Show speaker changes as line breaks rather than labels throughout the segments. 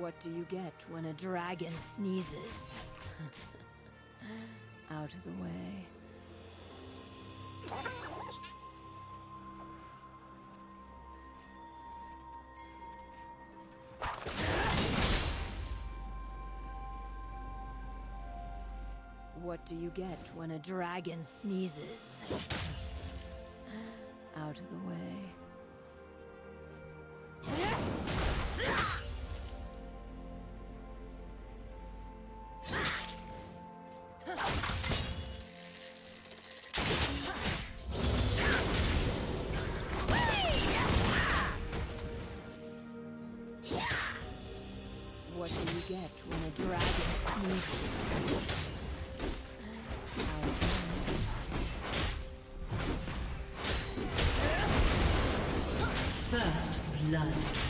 What do you get when a dragon sneezes? Out of the way. What do you get when a dragon sneezes? Out of the way. When a dragon sneezes?
First blood.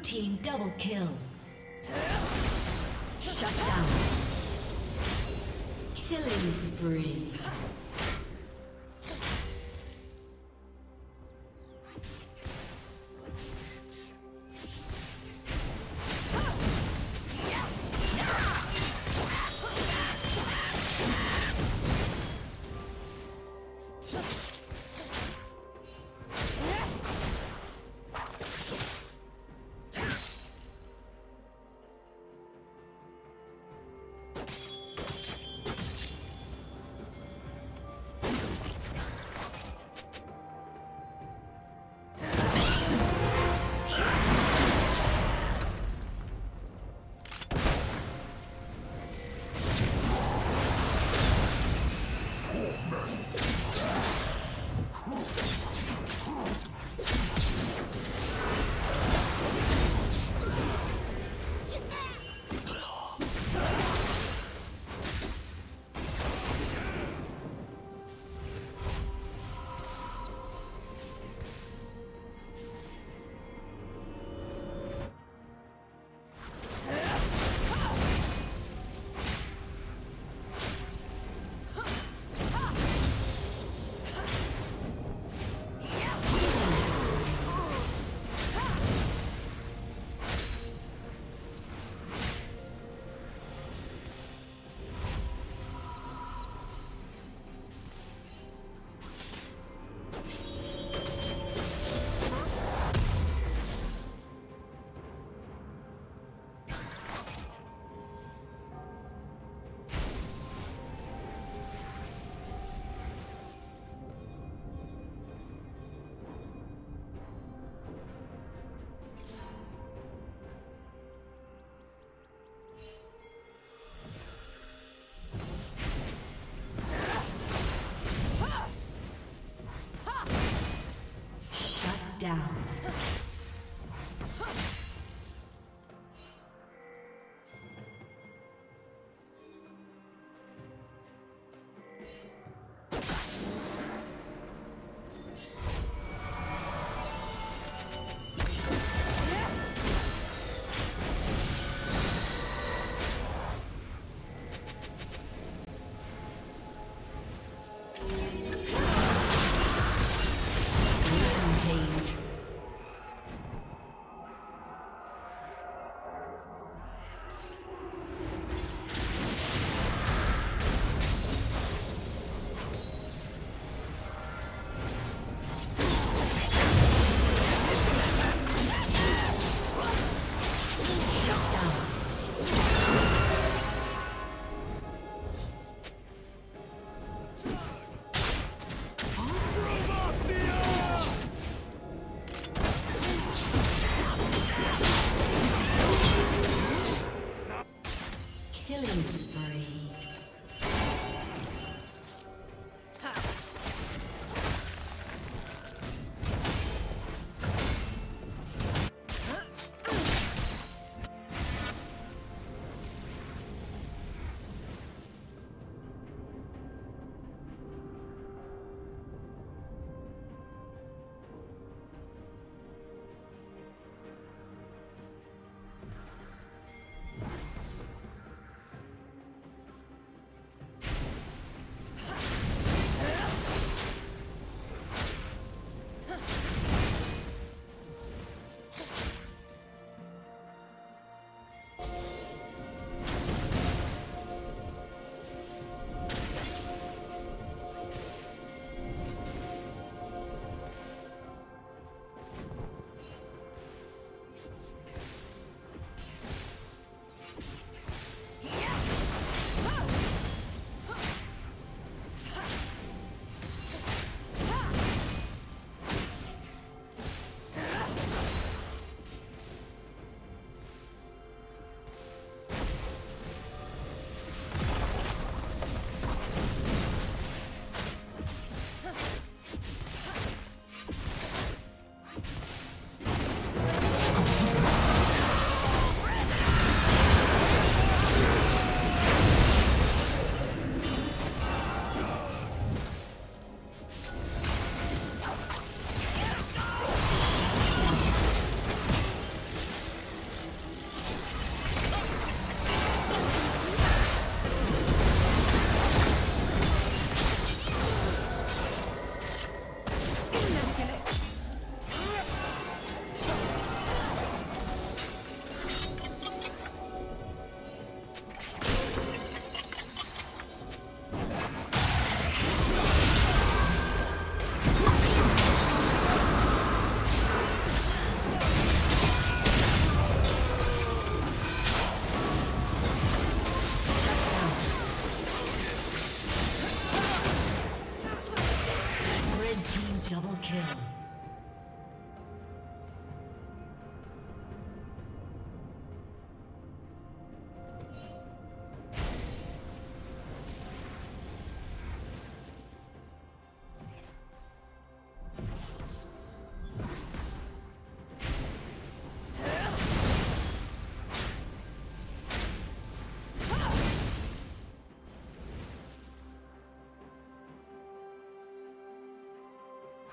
team double kill. Shut down. Killing spree.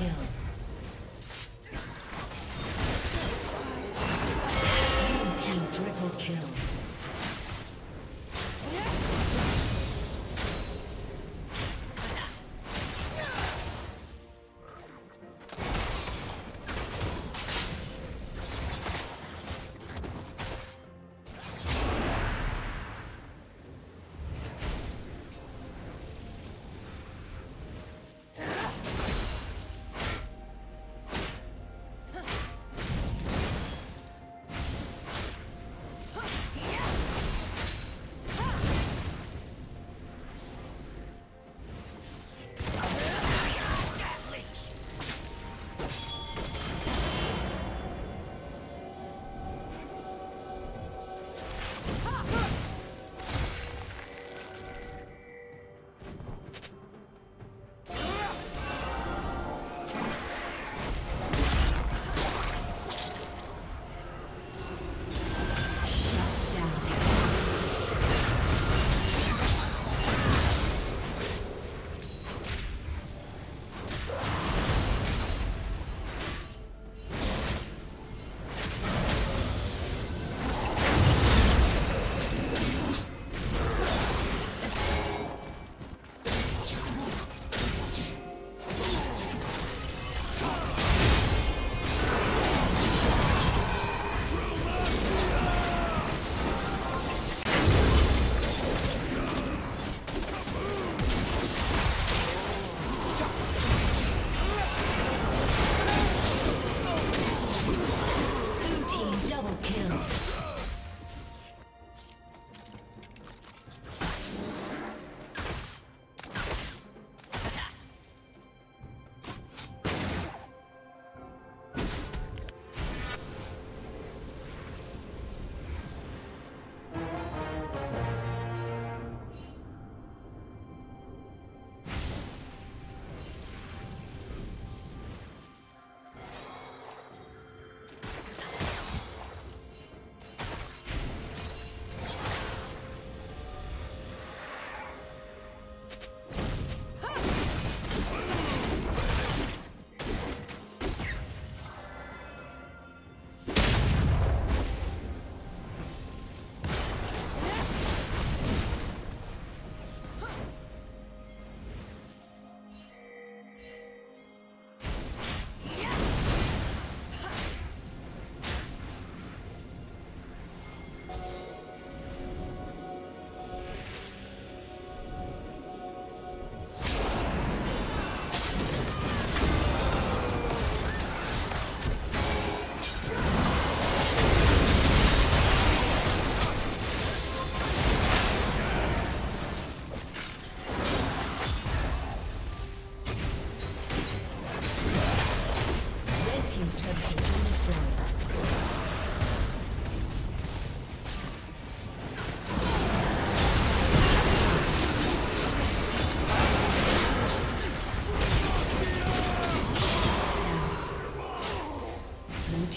kill.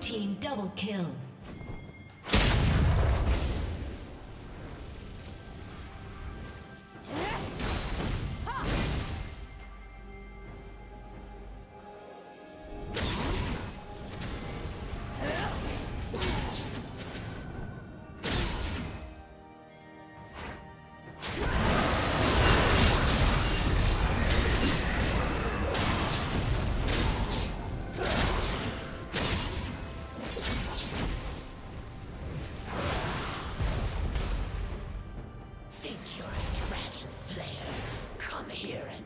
Team double kill.
Here and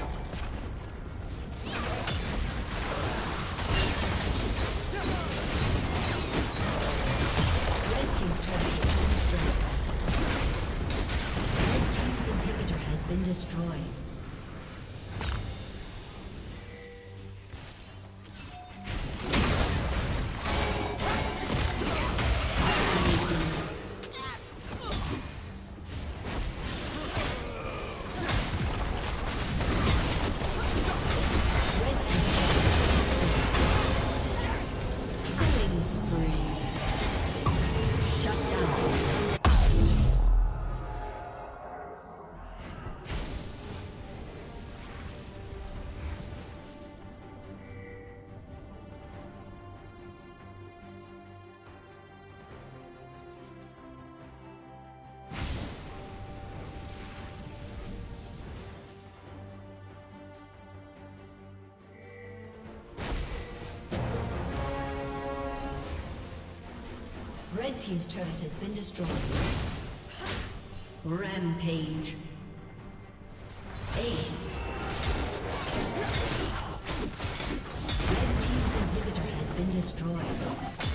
Team's turret has been destroyed. Rampage. Ace. Red Team's inhibitor has been destroyed.